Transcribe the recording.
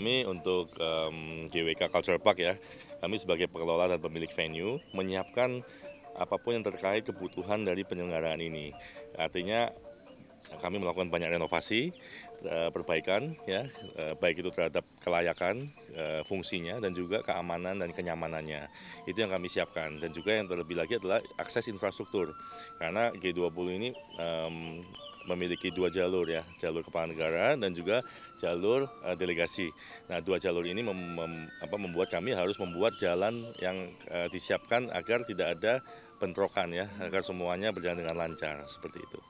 kami untuk um, GWK Culture Park ya, kami sebagai pengelola dan pemilik venue menyiapkan apa pun yang terkait kebutuhan dari penyelenggaraan ini. Artinya kami melakukan banyak renovasi, eh, perbaikan ya, eh, baik itu terhadap kelayakan, eh, fungsinya dan juga keamanan dan kenyamanannya. Itu yang kami siapkan dan juga yang terlebih lagi adalah akses infrastruktur. Karena G20 ini um, memiliki dua jalur ya, jalur kepala negara dan juga jalur uh, delegasi. Nah, dua jalur ini mem, mem, apa, membuat kami harus membuat jalan yang uh, disiapkan agar tidak ada bentrokan ya, agar semuanya berjalan dengan lancar seperti itu.